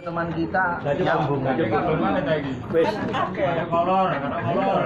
teman kita nyambung. Kolor kolor,